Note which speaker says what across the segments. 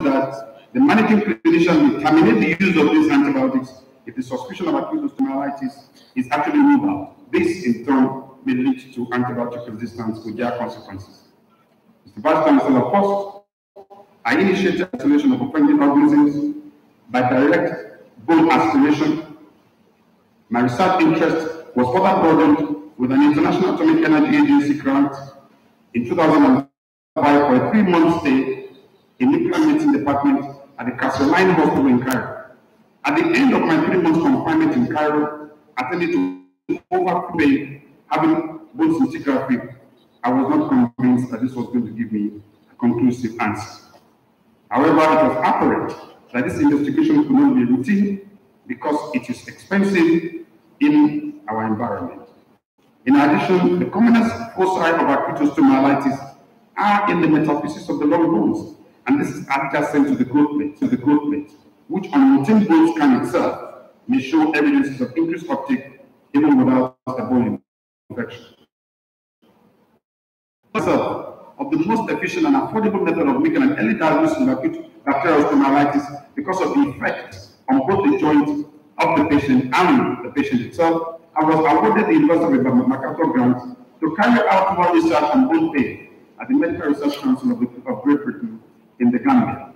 Speaker 1: that the managing clinician will terminate the use of these antibiotics if the suspicion of acute osteomyelitis is actually ruled out. This, in turn, may lead to antibiotic resistance with their consequences. Mr. Vice Chancellor, first, I initiated isolation of offending organisms by direct bone aspiration. My research interest was further broadened with an International Atomic Energy Agency grant in 2005 for a three-month stay in nuclear medicine department at the Castelline Hospital in Cairo. At the end of my three months confinement in Cairo, attending to over three having bone scintigraphy, I was not convinced that this was going to give me a conclusive answer. However, it was apparent that this investigation could not be routine because it is expensive in our environment. In addition, the commonest foci of acute osteomyelitis are in the metaphysis of the long bones, and this is adjacent to the growth to the growth plate, which on routine bone scan itself may show evidences of increased uptake even without a bone infection. Of the most efficient and affordable method of making an early diagnosis of acute bacterial osteomyelitis because of the effect on both the joint of the patient and the patient itself, I was awarded the University of MacArthur grant to carry out more research on bone pain at the Medical Research Council of, the, of Great Britain in the Gambia.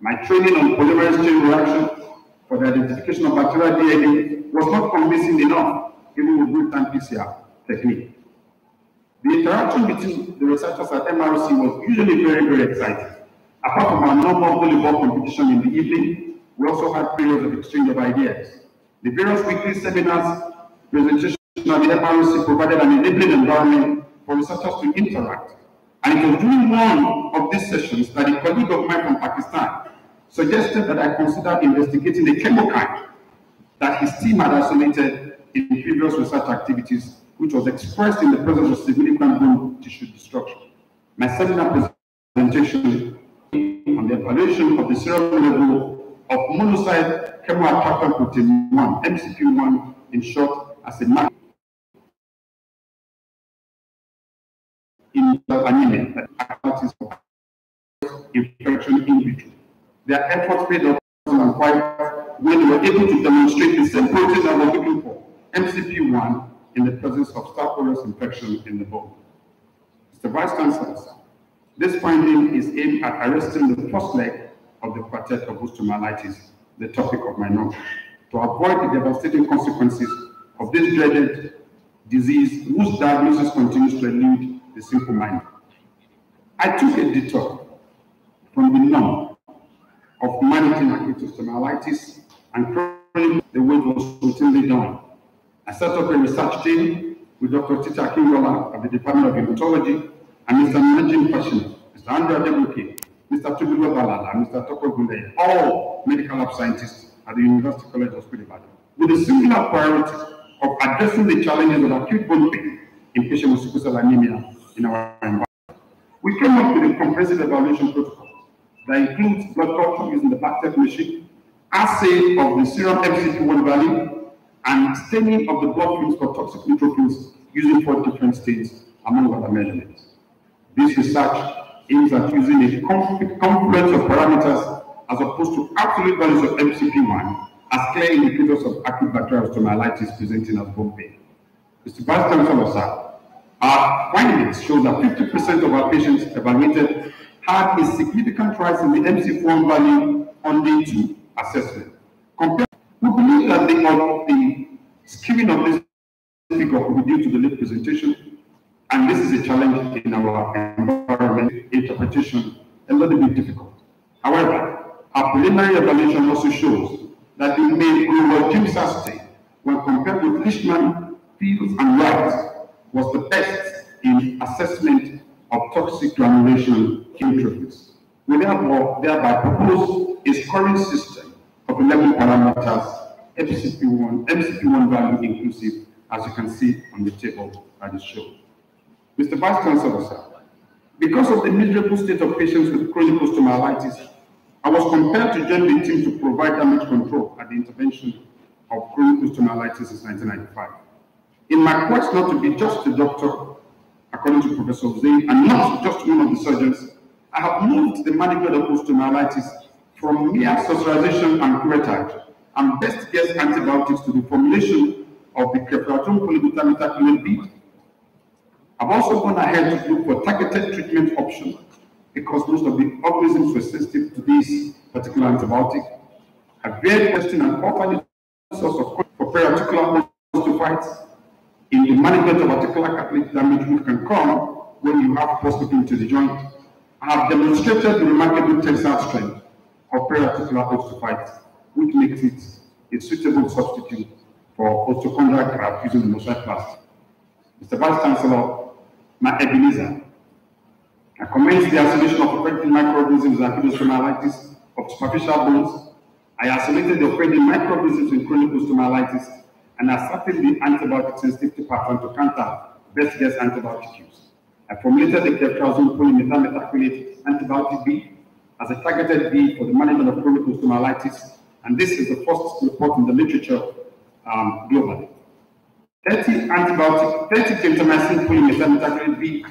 Speaker 1: My training on polymerase chain reaction for the identification of bacterial DNA was not convincing enough, even with real-time PCR technique. The interaction between the researchers at MRC was usually very, very exciting. Apart from our normal volleyball competition in the evening, we also had periods of exchange of ideas. The various weekly seminars, presentations at the MRC provided an enabling environment for researchers to interact. And it was during one of these sessions that a colleague of mine from Pakistan suggested that I consider investigating the chemokine that his team had isolated in previous research activities, which was expressed in the presence of significant bone tissue destruction. My seminar presentation on the evaluation of the serum level of monocyte chemoattractant protein 1, MCP1 in short, as a marker in anemia infection in vitro. Their efforts paid off 2005 when they were able to demonstrate the same protein that we're looking for, MCP1, in the presence of Staph aureus infection in the bone. Mr. Vice Chancellor, this finding is aimed at arresting the first leg of the quartet of osteomyelitis, the topic of my note, to avoid the devastating consequences of this dreaded disease whose diagnosis continues to elude the simple mind. I took a detour from the norm of managing acute osteomyelitis and chronic the it was routinely done. I set up a research team with Dr. Tita Kingola of the Department of Hematology and Mr. Managing Passion, Mr. Andrea Debuke, Mr. Tubulo Balala, and Mr. Toko Gule, all medical lab scientists at the University College Hospital Ibadan, with a singular priority of addressing the challenges of acute bone pain in patients with sickle cell anemia in our environment. We came up with a comprehensive evaluation protocol that includes blood culture using the BACTEC machine, assay of the serum MCP1 value, and staining of the blood films for toxic neutrophils using four different stains, among other measurements. This research aims at using a confluence of parameters as opposed to absolute values of MCP1 as clear indicators of acute bacterial osteomyelitis presenting as bone pain. Mr. Vice Chancellor, sir, our findings show that 50% of our patients evaluated had a significant rise in the MC4 value on day two assessment. Compared, we believe that the, the skimming of this figure could be due to the late presentation, and this is a challenge in our environment interpretation, a little bit difficult. However, our preliminary evaluation also shows that the main global gymnastic, when compared with Leishman, Fields, and Wright, was the best in assessment of toxic granulation neutrophils. We therefore thereby propose its current system of 11 parameters, MCP1, MCP1 value inclusive, as you can see on the table that is shown. Mr. Vice Chancellor, sir, because of the miserable state of patients with chronic osteomyelitis, I was compelled to join the team to provide damage control at the intervention of chronic osteomyelitis since 1995. In my quest not to be just a doctor, according to Professor Zain, and not just one of the surgeons, I have moved the management of osteomyelitis from mere saucerization and curettage and best guess antibiotics to the formulation of the ceftriaxone polymethylmethacrylate bead. I've also gone ahead to look for targeted treatment options because most of the organisms were sensitive to this particular antibiotic. A very question and alternate source of for periarticular osteophytes management of articular cartilage damage which can come when you have hospital to the joint. I have demonstrated the remarkable tensile strength of periarticular osteophytes, which makes it a suitable substitute for osteochondral graft using the plastic. Mr. Vice Chancellor, my Ebenezer, I commence the isolation of affected microorganisms and osteomyelitis of superficial bones. I isolated the offending microorganisms in chronic osteomyelitis and asserted the antibiotic sensitivity pattern to counter best guess antibiotic use. I formulated the ceftriaxone polymethylmethacrylate antibiotic B as a targeted B for the management of chronic osteomyelitis, and this is the first report in the literature um, globally. 30 antibiotic, 30 gentamicin polymethylmethacrylate B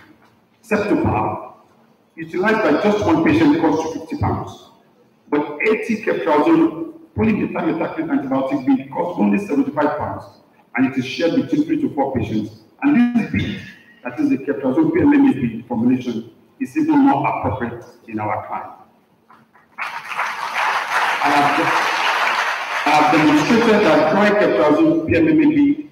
Speaker 1: Septopal, utilized by just one patient costs 50 pounds, but 80 ceftriaxone polymethylmethacrylate antibiotic B costs only 75 pounds, and it is shared between three to four patients. And this B that is the ceftriaxone PMMAP formulation, is even more appropriate in our time. I have, I have demonstrated that dry ceftriaxone PMMAP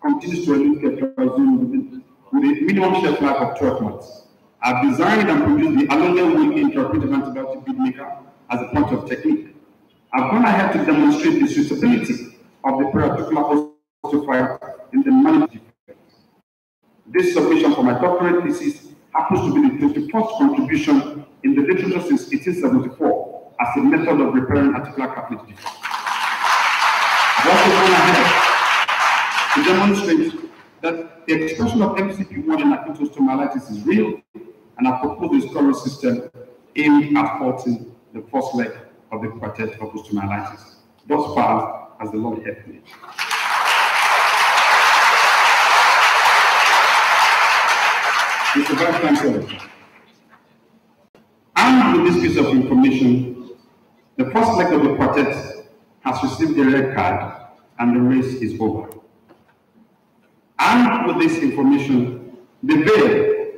Speaker 1: continues to release ceftriaxone with a minimum shelf life of 12 months. I've designed and produced the Alonge Will interpretive antibiotic bead maker as a point of technique. I've to have to demonstrate the suitability of the periarticular osteophyte in the management this submission for my doctorate thesis happens to be the 21st contribution in the literature since 1874 as a method of repairing articular cartilage defects. Also gone ahead to demonstrate that the expression of MCP1 in acute osteomyelitis is real, and I propose a scoring system aimed at halting the first leg of the quartet of osteomyelitis. Thus far, as the Lord helped me. Mr. Vice armed with this piece of information, the first leg of the quartet has received the red card and the race is over. Armed with this information, the veil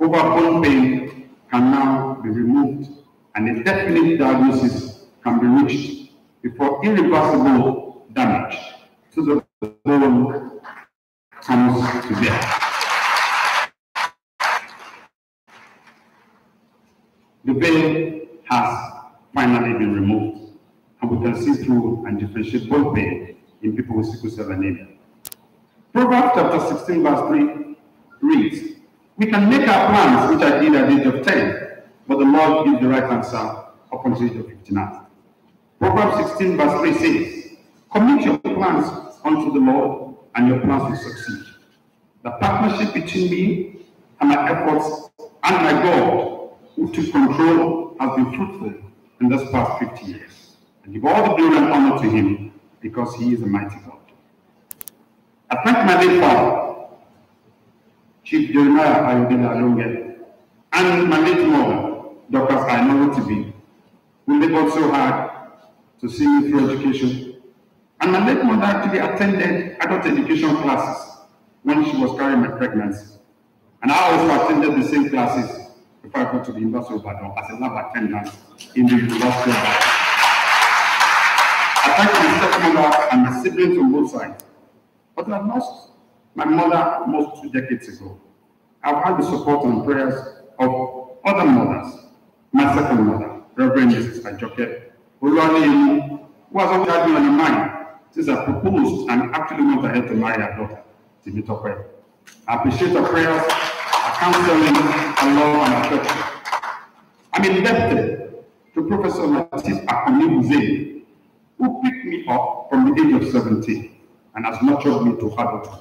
Speaker 1: over bone pain can now be removed and a definite diagnosis can be reached before irreversible damage to the bone comes to bear. The veil has finally been removed, and we can see through and differentiate both pain in people with sickle cell anemia. Proverbs chapter 16, verse 3 reads, We can make our plans, which I did at the age of 10, but the Lord gives the right answer upon the age of 59. Proverbs 16, verse 3 says, Commit your plans unto the Lord, and your plans will succeed. The partnership between me and my efforts and my God who took control has been fruitful in this past 50 years. I give all the glory and honor to him because he is a mighty God. I thank my late father, Chief Jeremiah Ayodele Alonge, and my late mother, Dr. Ainoro Tibi, who labored so hard to see me through education. And my late mother actually attended adult education classes when she was carrying my pregnancy. And I also attended the same classes before I got to the University of Ibadan as a lab attendant in the University. I thank my stepmother and my siblings on both sides. But I lost my mother almost two decades ago. I've had the support and prayers of other mothers. My second mother, Reverend Mrs. Ajoke Oluwaleyemi, who has always had me on the mind since I proposed and actually went ahead to marry her daughter, Timitope. I appreciate her prayers counseling, and love and affection. I'm indebted to Professor Latif Akoni Hussein, who picked me up from the age of 17 and has nurtured me to adulthood.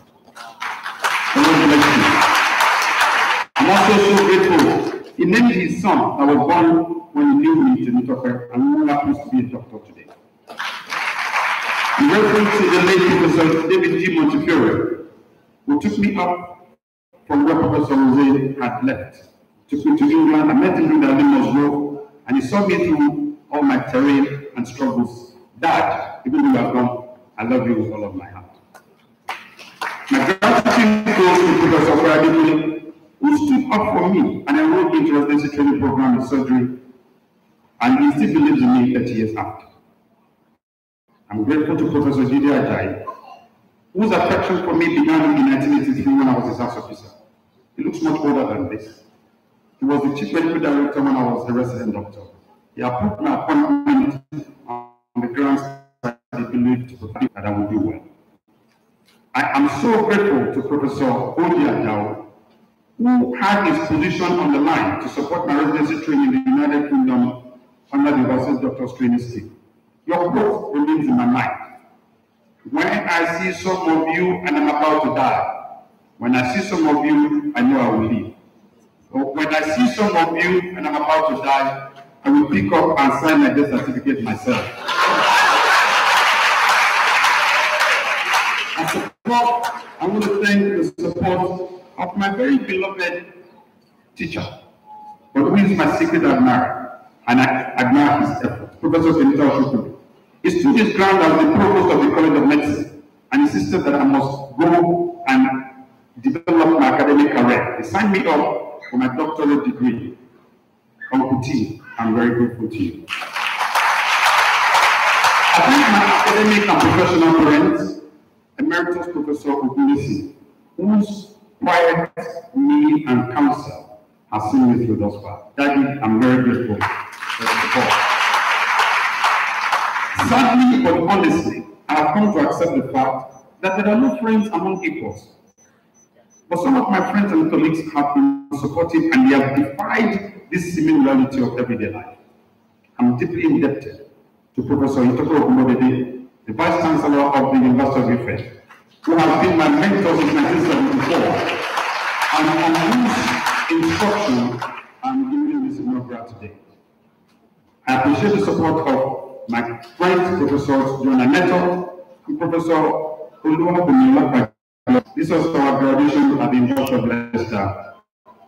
Speaker 1: I'm also so grateful. He named his son that was born when he knew me to Nitope and who happens to be a doctor today. In reference to the late Professor David G. Montefiore, who took me up from where Professor Jose had left. Took me to England. I met him the Limos Grove, and he saw me through all my terrain and struggles. Dad, even though have gone, I love you with all of my heart. My gratitude goes to Professor Bradley, who stood up for me and enrolled into residency training program in surgery, and he still believes in me 30 years after. I'm grateful to Professor Didi Ajayi, whose affection for me began in 1983 when I was his house officer. He looks much older than this. He was the chief medical director when I was the resident doctor. He approved my appointment on the grounds that he believed that I would do well. I am so grateful to Professor Odi Adao, who had his position on the line to support my residency training in the United Kingdom under the overseas doctor's training scheme. Your growth remains in my mind. When I see some of you and I'm about to die, when I see some of you, I know I will live. When I see some of you and I'm about to die, I will pick up and sign my death certificate myself. I I want to thank the support of my very beloved teacher, but who is my secret admirer, and I admire his efforts, Professor Benita Oshukwu. He stood his ground as the provost of the College of Medicine and insisted that I must go and develop my academic career. He signed me up for my doctorate degree. Uncle T, I'm very grateful to you. I thank my academic and professional friends, Emeritus Professor Ogunisi, whose quiet, me, and counsel has seen me through thus far. Daddy, I'm very grateful for the support. Sadly but honestly, I have come to accept the fact that there are no friends among equals. But some of my friends and colleagues have been supportive and they have defied this seeming reality of everyday life. I'm deeply indebted to Professor Eyitope Ogunbodede, the Vice Chancellor of the University of Ife, who has been my mentor since 1974, and on instruction I'm giving this inaugural today. I appreciate the support of my friends, Professor Jonah Neto and Professor Oluwabunmi This was our graduation at the University of Leicester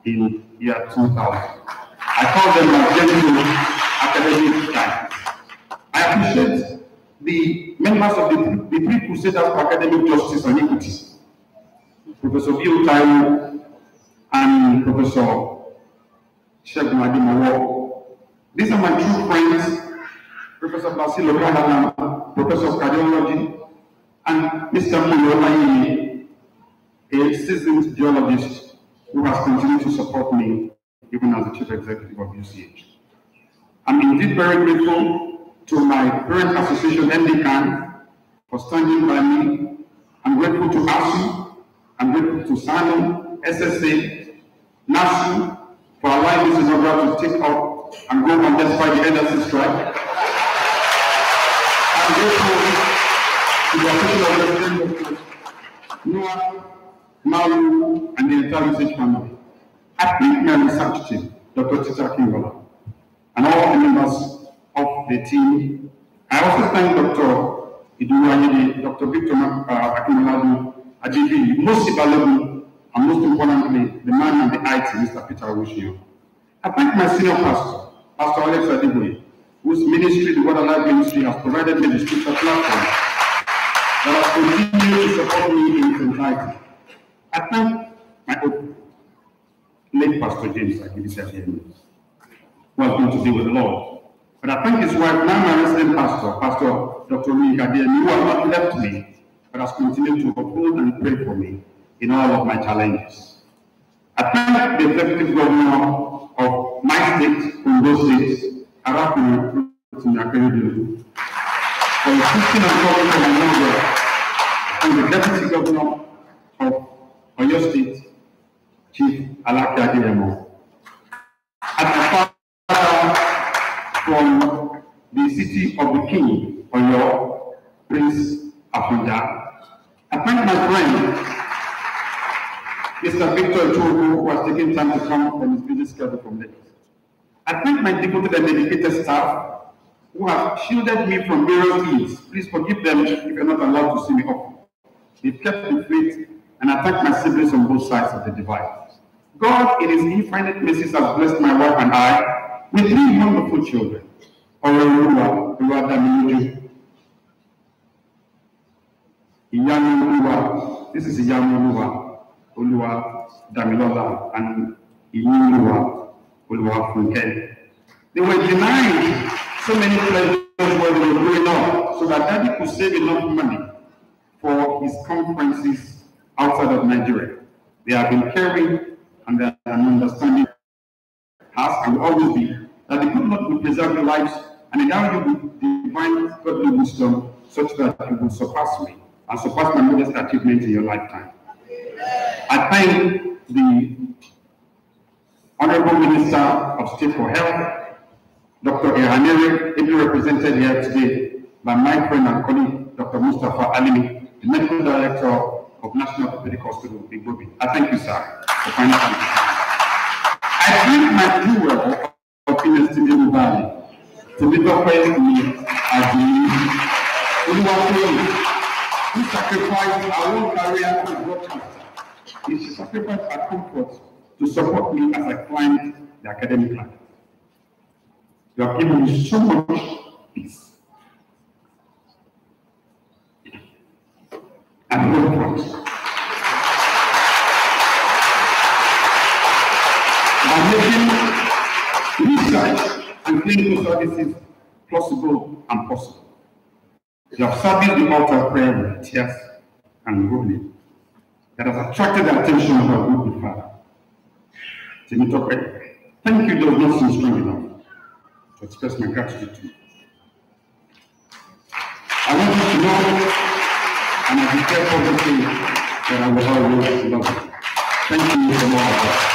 Speaker 1: in year 2000. I call them my genuine academic times. I appreciate the members of the, the three crusaders for academic justice and equity, Professor Bill Taiwo and Professor Shegun Adimawo. These are my true friends, Professor Basil Okanalam, Professor of Cardiology, and Mr. Muyo a seasoned geologist who has continued to support me even as the chief executive of UCH. I'm indeed very grateful to my parent association, MDCAN, for standing by me. I'm grateful to ASUU, I'm grateful to SSANU, SSA, NASU, for allowing this inaugural to take up and go on despite the NLC strike. I'm grateful to the official of Noah, Malu, and the entire family. I thank my research team, Dr. Tita Kingola, and all the members of the team. I also thank Dr. Iduwayede, Dr. Victor uh, Akinoladu, Ajibi, most valuable and most importantly, the man in the IT, Mr. Peter Owushio. I thank my senior pastor, Pastor Alex Adeboye, whose ministry, the Word Alive Ministry, has provided me the scripture platform that has continued to support me in its entirety. I thank my late Pastor James Agibisi Adeyemi, who has gone to be with the Lord. But I thank his wife, now my resident pastor, Pastor Dr. Lee Adeyemi, who has not left me, but has continued to uphold and pray for me in all of my challenges. I thank the executive governor of my state, Ondo State, Arakunrin Tunyakeredu, for on calling for my number, and the deputy governor of Oyo State, Chief Alaki Adeyemo. And my father from the city of the king, Oyo, Prince Afunja. I thank my friend, Mr. Victor Chogo, who has taken time to come from his busy schedule from Lagos. I thank my devoted and dedicated staff who have shielded me from various evils. Please forgive them if you're not allowed to see me often. They've kept me faith, and I thank my siblings on both sides of the divide. God, in His infinite mercy, has blessed my wife and I with three wonderful children. This is Ìyanu Olúwa, Olúwa Damilola, and Olúwa, Funke. They were denied so many pleasures when they were growing up so that daddy could save enough money for his conferences outside of Nigeria. They have been caring and they are an understanding has and will always be that the good Lord will preserve your lives and endow you with divine godly wisdom such that you will surpass me and surpass my modest achievements in your lifetime. I thank the Honorable Minister of State for Health, Dr. Ehanire, ably represented here today by my friend and colleague, Dr. Mustafa Alimi, the Medical Director of National Orthopedic Hospital, Igbobi. I thank you, sir, for finding time. I thank my jewel of inestimable value to be doctored me as the Oluwaseyi, who sacrificed our own career to broadcaster. He sacrificed her comfort to support me as I climbed the academic ladder. You have given me so much peace. And no promise. By making research and clinical services plausible and possible. You have serviced the altar prayer with tears and groaning that has attracted the attention of our good Father. Timitope, thank you does not seem strong enough to express my gratitude to you. I want you to know, and I declare publicly that I will always love you. Thank you from all of us.